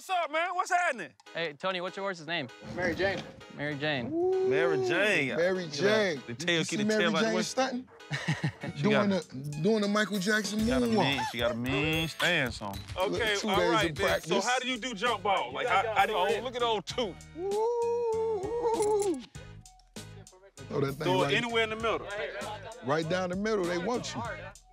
what's up, man? What's happening? Hey, Tony, what's your horse's name? Mary Jane. Mary Jane. Mary Jane. Mary Jane. The tail, you keep see the Mary tail out Jane way. stunting? Doing got, the doing the Michael Jackson she got a mean, moonwalk. she got a mean stance on. Okay, two all days right of then. So how do you do jump ball? Like, how, how do you, oh, look at old two. Woo. Throw that thing Throw it right, anywhere in the middle. right down the middle. They want you.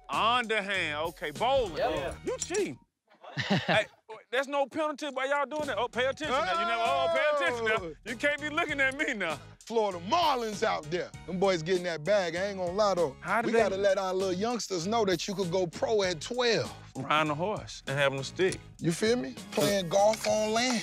Underhand, okay, bowling. You cheating. hey, there's no penalty by y'all doing that. Oh, pay attention now. You never, oh, pay attention now. Oh. You can't be looking at me now. Florida Marlins out there. Them boys getting that bag. I ain't gonna lie though. How we they- gotta let our little youngsters know that you could go pro at 12. Riding a horse and having a stick. You feel me? Playing golf on land.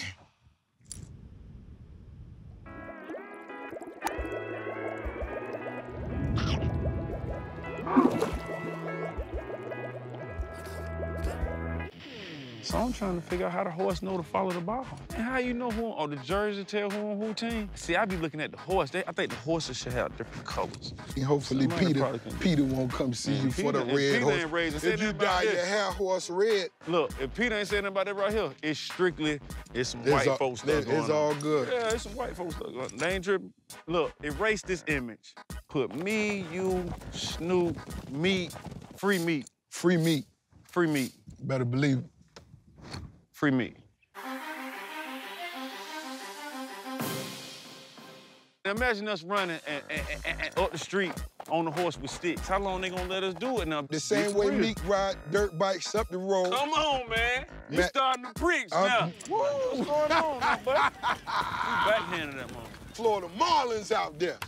So I'm trying to figure out how the horse know to follow the ball. And how you know who, or the jersey tell who on who team? See, I be looking at the horse. They, I think the horses should have different colors. And hopefully Somebody Peter probably can do Peter won't come see Man, you for the red Peter horse. ain't raised if you nothing dye your this. hair horse red, Look, if Peter ain't saying about that right here, it's strictly, it's some it's, white all, folks stuff it's, going it's on. all good. Yeah, it's some white folks stuff going on. They ain't tripping. Look, erase this image. Put me, you, Snoop, Meek, free Meek, Free Meek. free Meek, Better believe it. Free. Now imagine us running and, and, and- and up the street on the horse with sticks. How long they gonna let us do it now? The same Be way real. Meek ride dirt bikes up the road. Come on, man. You Man- starting to preach I'm- now. Woo! What's going on, now, buddy? You backhanded that motherfucker. Florida Marlins out there.